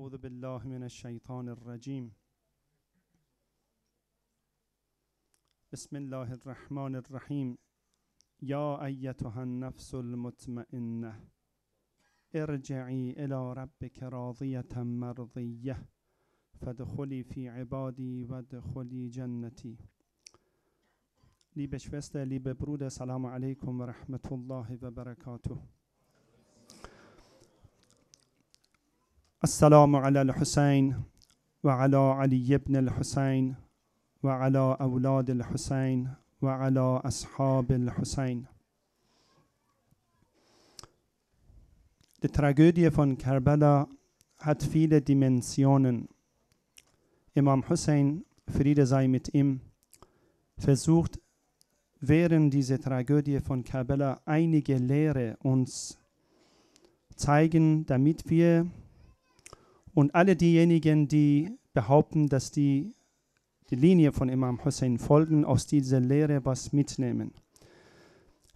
أعوذ بالله من الشيطان الرجيم. بسم الله الرحمن الرحيم. يا أيتها النفس المطمئنة ارجعي إلى ربك راضية مرضية فادخلي في عبادي وادخلي جنتي. Liebe Schwester, liebe Bruder, Assalamu alaikum wa rahmatullahi wa barakatuh. السلام على الحسين وعلى علي بن الحسين وعلى أولاد الحسين وعلى أصحاب الحسين Die Tragödie von Karbala hat viele Dimensionen. Imam Hussein, Friede sei mit ihm, versucht während dieser Tragödie von Karbala einige Lehre uns zeigen, damit wir und alle diejenigen, die behaupten, dass die die Linie von Imam Hussein folgen, aus dieser Lehre was mitnehmen.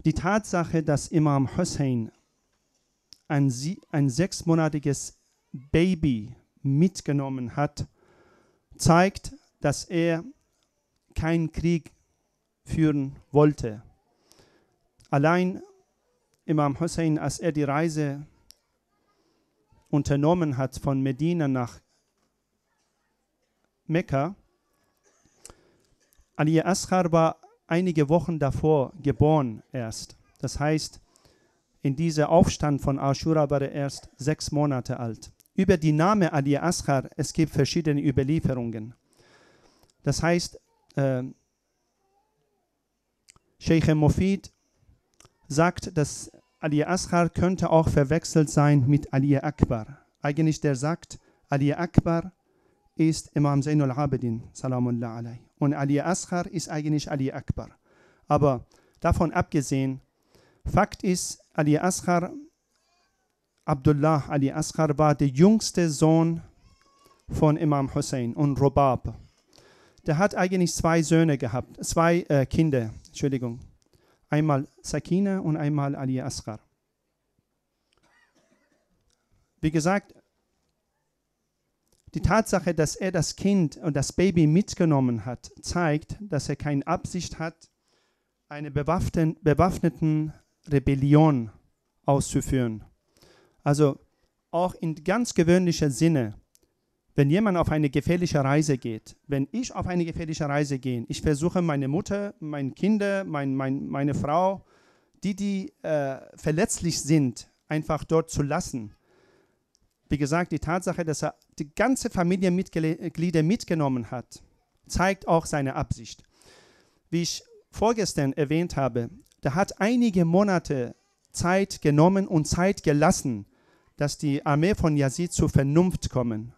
Die Tatsache, dass Imam Hussein ein, ein sechsmonatiges Baby mitgenommen hat, zeigt, dass er keinen Krieg führen wollte. Allein Imam Hussein, als er die Reise unternommen hat von Medina nach Mekka, Ali Ashar war einige Wochen davor geboren erst. Das heißt, in diesem Aufstand von Ashura war er erst sechs Monate alt. Über die Name Ali Ashar, es gibt verschiedene Überlieferungen. Das heißt, äh, Sheikh Mufid sagt, dass Ali Ashar könnte auch verwechselt sein mit Ali Akbar. Eigentlich der sagt, Ali Akbar ist Imam Zainul Abidin, salamullah alayhi. Und Ali Ashar ist eigentlich Ali Akbar. Aber davon abgesehen, Fakt ist, Ali Ashar, Abdullah Ali Ashar war der jüngste Sohn von Imam Hussein und Robab. Der hat eigentlich zwei Söhne gehabt, zwei äh, Kinder, Entschuldigung. Einmal Sakina und einmal Ali Asghar. Wie gesagt, die Tatsache, dass er das Kind und das Baby mitgenommen hat, zeigt, dass er keine Absicht hat, eine bewaffneten, bewaffneten Rebellion auszuführen. Also auch in ganz gewöhnlicher Sinne, wenn jemand auf eine gefährliche Reise geht, wenn ich auf eine gefährliche Reise gehe, ich versuche meine Mutter, meine Kinder, mein, mein, meine Frau, die, die äh, verletzlich sind, einfach dort zu lassen. Wie gesagt, die Tatsache, dass er die ganze Familienmitglieder mitgenommen hat, zeigt auch seine Absicht. Wie ich vorgestern erwähnt habe, der hat einige Monate Zeit genommen und Zeit gelassen, dass die Armee von Yazid zur Vernunft kommen.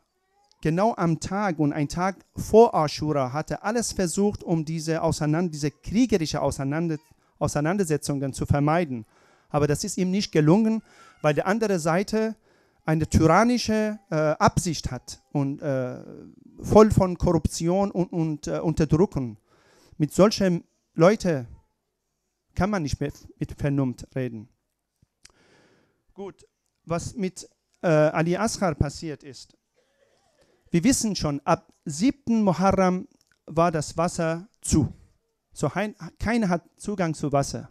Genau am Tag und ein Tag vor Ashura hat er alles versucht, um diese, Auseinander diese kriegerische Auseinander Auseinandersetzungen zu vermeiden. Aber das ist ihm nicht gelungen, weil die andere Seite eine tyrannische äh, Absicht hat und äh, voll von Korruption und, und äh, Unterdrückung. Mit solchen Leuten kann man nicht mehr mit Vernunft reden. Gut, was mit äh, Ali Ashar passiert ist. Wir wissen schon, ab 7. Muharram war das Wasser zu. So, keiner hat Zugang zu Wasser.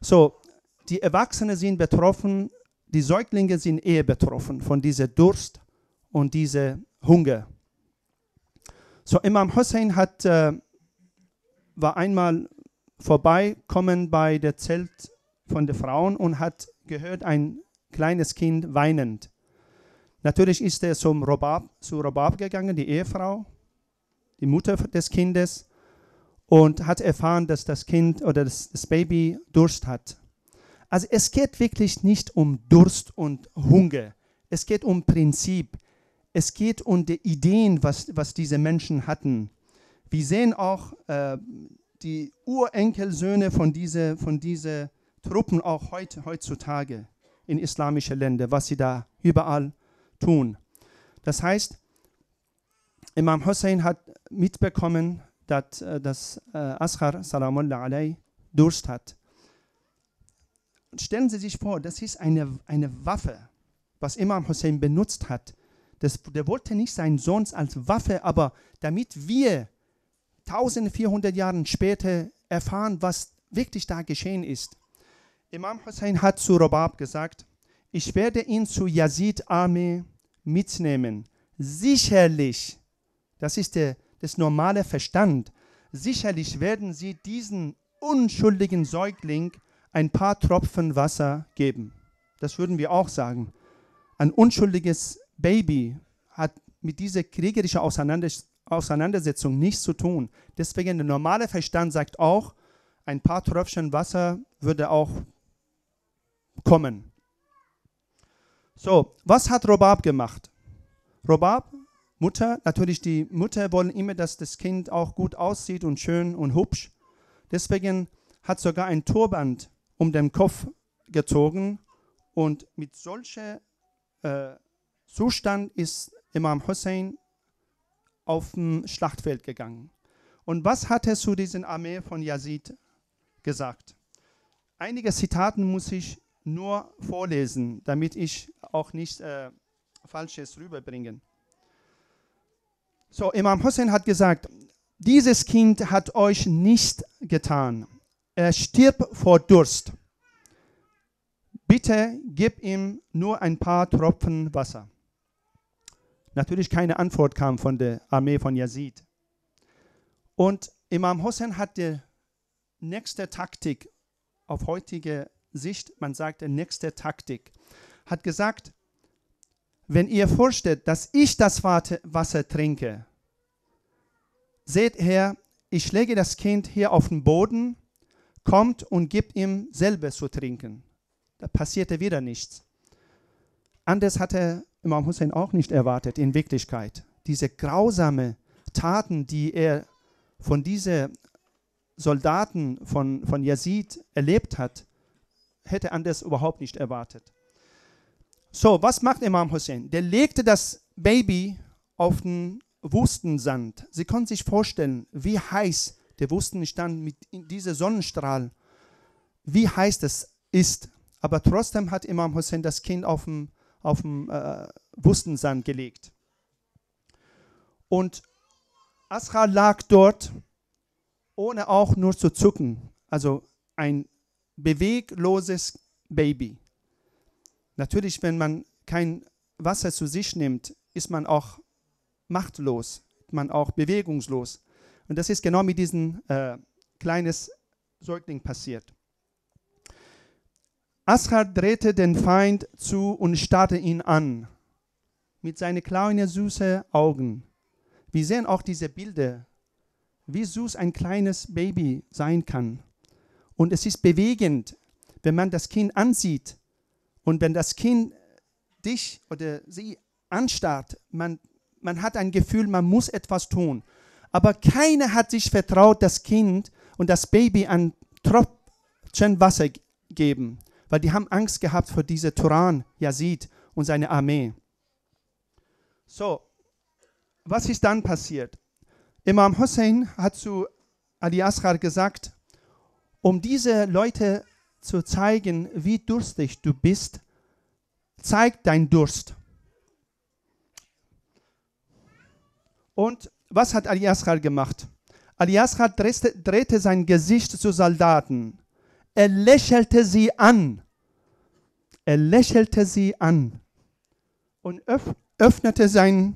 So, die Erwachsenen sind betroffen, die Säuglinge sind eher betroffen von dieser Durst und dieser Hunger. So, Imam Hussein hat, äh, war einmal vorbeikommen bei der Zelt von den Frauen und hat gehört ein kleines Kind weinend. Natürlich ist er zum Robab, zu Robab gegangen, die Ehefrau, die Mutter des Kindes, und hat erfahren, dass das Kind oder das, das Baby Durst hat. Also es geht wirklich nicht um Durst und Hunger. Es geht um Prinzip. Es geht um die Ideen, was, was diese Menschen hatten. Wir sehen auch äh, die Urenkelsöhne von diesen von diese Truppen auch heute, heutzutage in islamischen Ländern, was sie da überall tun. Das heißt, Imam Hussein hat mitbekommen, dass, äh, dass äh, Ashar Salamullah Durst hat. Stellen Sie sich vor, das ist eine, eine Waffe, was Imam Hussein benutzt hat. Das, der wollte nicht seinen Sohn als Waffe, aber damit wir 1400 Jahre später erfahren, was wirklich da geschehen ist. Imam Hussein hat zu Robab gesagt, ich werde ihn zu Yazid-Armee mitnehmen. Sicherlich, das ist der, das normale Verstand, sicherlich werden sie diesen unschuldigen Säugling ein paar Tropfen Wasser geben. Das würden wir auch sagen. Ein unschuldiges Baby hat mit dieser kriegerischen Auseinandersetzung nichts zu tun. Deswegen der normale Verstand sagt auch, ein paar Tröpfchen Wasser würde auch kommen. So, was hat Robab gemacht? Robab, Mutter, natürlich die Mutter wollen immer, dass das Kind auch gut aussieht und schön und hübsch. Deswegen hat sogar ein Turband um den Kopf gezogen und mit solchem äh, Zustand ist Imam Hussein auf dem Schlachtfeld gegangen. Und was hat er zu dieser Armee von Yazid gesagt? Einige Zitaten muss ich nur vorlesen, damit ich auch nicht äh, Falsches rüberbringe. So, Imam Hussein hat gesagt, dieses Kind hat euch nicht getan. Er stirbt vor Durst. Bitte gib ihm nur ein paar Tropfen Wasser. Natürlich keine Antwort kam von der Armee von Yazid. Und Imam Hussein hat die nächste Taktik auf heutige Sicht, man sagt nächste Taktik, hat gesagt, wenn ihr vorstellt, dass ich das Wasser trinke, seht her, ich lege das Kind hier auf den Boden, kommt und gibt ihm selber zu trinken. Da passierte wieder nichts. Anders hatte Imam Hussein auch nicht erwartet in Wirklichkeit. Diese grausame Taten, die er von diesen Soldaten von, von Yazid erlebt hat, hätte anders überhaupt nicht erwartet. So, was macht Imam Hussein? Der legte das Baby auf den Wustensand. Sie können sich vorstellen, wie heiß der Wustenstand mit diesem Sonnenstrahl, wie heiß das ist. Aber trotzdem hat Imam Hussein das Kind auf dem, auf dem äh, Wustensand gelegt. Und Asra lag dort, ohne auch nur zu zucken. Also ein bewegloses Baby. Natürlich, wenn man kein Wasser zu sich nimmt, ist man auch machtlos, man auch bewegungslos. Und das ist genau mit diesem äh, kleines Säugling passiert. Aschar drehte den Feind zu und starrte ihn an mit seinen kleinen süßen Augen. Wir sehen auch diese Bilder, wie süß ein kleines Baby sein kann. Und es ist bewegend, wenn man das Kind ansieht und wenn das Kind dich oder sie anstarrt, man, man hat ein Gefühl, man muss etwas tun. Aber keiner hat sich vertraut, das Kind und das Baby ein Tropfen Wasser geben, weil die haben Angst gehabt vor dieser Turan, Yazid und seine Armee. So, was ist dann passiert? Imam Hussein hat zu Ali Asghar gesagt, um diese Leute zu zeigen, wie durstig du bist, zeig dein Durst. Und was hat Ali Asghar gemacht? Ali Asghar drehte, sein Gesicht zu Soldaten. Er lächelte sie an. Er lächelte sie an und öff öffnete seinen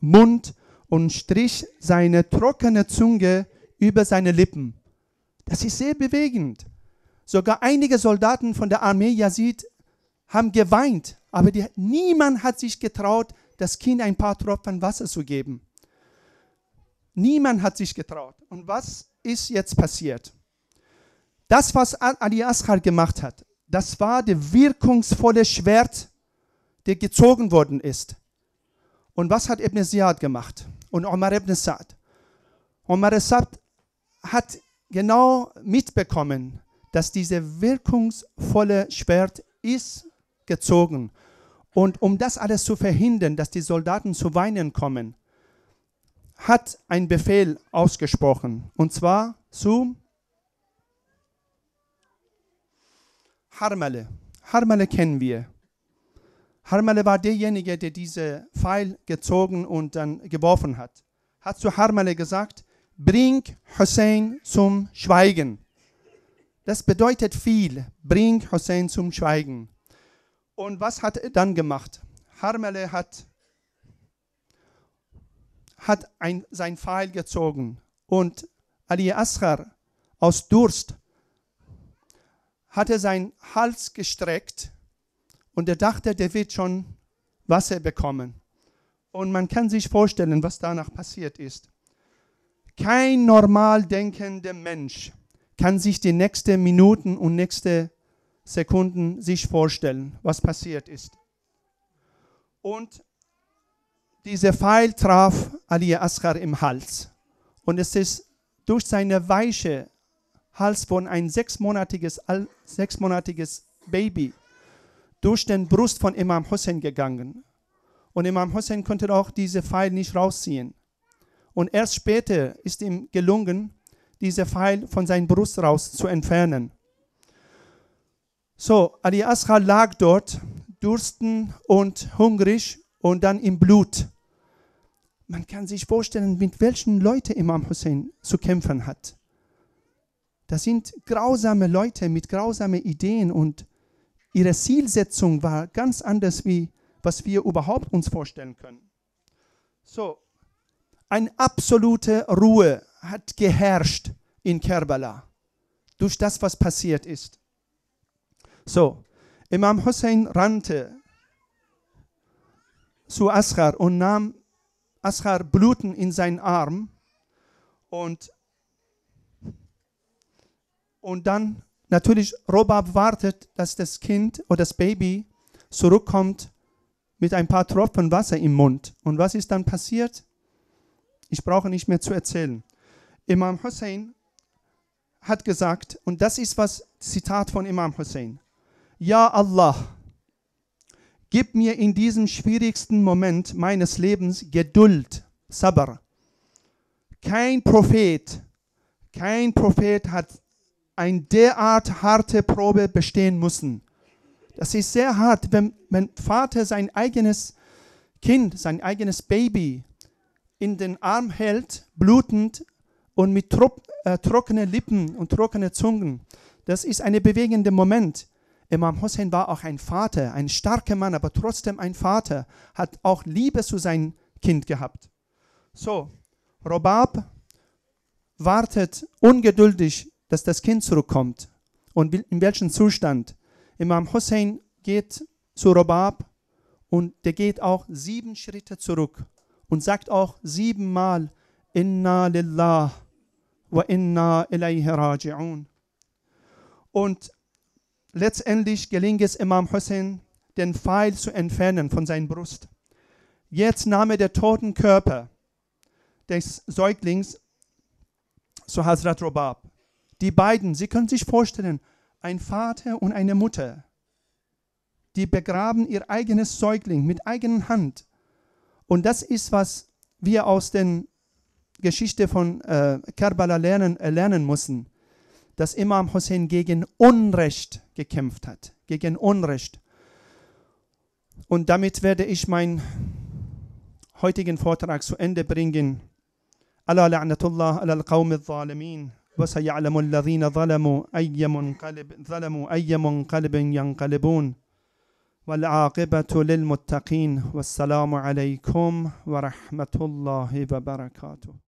Mund und strich seine trockene Zunge über seine Lippen. Das ist sehr bewegend. Sogar einige Soldaten von der Armee Yazid haben geweint, aber die, niemand hat sich getraut, das Kind ein paar Tropfen Wasser zu geben. Niemand hat sich getraut. Und was ist jetzt passiert? Das, was Ali Ashar gemacht hat, das war der wirkungsvolle Schwert, der gezogen worden ist. Und was hat Ibn Ziyad gemacht? Und Omar ibn Sa'd. Omar Sa'd hat genau mitbekommen, dass diese wirkungsvolle Schwert ist gezogen. Und um das alles zu verhindern, dass die Soldaten zu weinen kommen, hat ein Befehl ausgesprochen. Und zwar zu Harmale. Harmale kennen wir. Harmale war derjenige, der diese Pfeil gezogen und dann geworfen hat. Hat zu Harmale gesagt, bring Hussein zum Schweigen. Das bedeutet viel, bring Hussein zum Schweigen. Und was hat er dann gemacht? Harmale hat, hat ein, sein Pfeil gezogen und Ali Asghar aus Durst hatte seinen Hals gestreckt und er dachte, der wird schon Wasser bekommen. Und man kann sich vorstellen, was danach passiert ist. Kein normal denkender Mensch kann sich die nächsten Minuten und nächste Sekunden sich vorstellen, was passiert ist. Und dieser Pfeil traf Ali Asghar im Hals. Und es ist durch seine weiche Hals von ein sechsmonatiges, sechsmonatiges Baby durch den Brust von Imam Hussein gegangen. Und Imam Hussein konnte auch diese Pfeil nicht rausziehen. Und erst später ist ihm gelungen, diese Pfeil von seiner Brust raus zu entfernen. So, Ali Asghar lag dort, dursten und hungrig und dann im Blut. Man kann sich vorstellen, mit welchen Leuten Imam Hussein zu kämpfen hat. Das sind grausame Leute mit grausamen Ideen und ihre Zielsetzung war ganz anders, wie was wir überhaupt uns vorstellen können. So, eine absolute Ruhe hat geherrscht in Kerbala durch das, was passiert ist. So, Imam Hussein rannte zu Asghar und nahm Asghar Bluten in seinen Arm und, und dann natürlich Robab wartet, dass das Kind oder das Baby zurückkommt mit ein paar Tropfen Wasser im Mund. Und was ist dann passiert? Ich brauche nicht mehr zu erzählen. Imam Hussein hat gesagt, und das ist was Zitat von Imam Hussein. Ja Allah, gib mir in diesem schwierigsten Moment meines Lebens Geduld, Sabr. Kein Prophet, kein Prophet hat eine derart harte Probe bestehen müssen. Das ist sehr hart, wenn, wenn Vater sein eigenes Kind, sein eigenes Baby in den Arm hält, blutend und mit äh, trockenen Lippen und trockenen Zungen. Das ist ein bewegender Moment. Imam Hussein war auch ein Vater, ein starker Mann, aber trotzdem ein Vater, hat auch Liebe zu seinem Kind gehabt. So, Robab wartet ungeduldig, dass das Kind zurückkommt. Und in welchem Zustand? Imam Hussein geht zu Robab und der geht auch sieben Schritte zurück und sagt auch siebenmal Inna lillah wa inna ilayhi raji'un. Und letztendlich gelingt es Imam Hussein, den Pfeil zu entfernen von seiner Brust. Jetzt nahm er den toten Körper des Säuglings zu Hazrat Robab. Die beiden, Sie können sich vorstellen, ein Vater und eine Mutter, die begraben ihr eigenes Säugling mit eigener Hand. Und das ist, was wir aus der Geschichte von äh, Kerbala lernen, äh, lernen müssen, dass Imam Hussein gegen Unrecht gekämpft hat, gegen Unrecht. Und damit werde ich meinen heutigen Vortrag zu Ende bringen. Allah la'natullah ala al-qawmi al-zalimin. وسيعلم الذين ظلموا أي منقلب ظلموا أي منقلب ينقلبون والعاقبة للمتقين والسلام عليكم ورحمة الله وبركاته.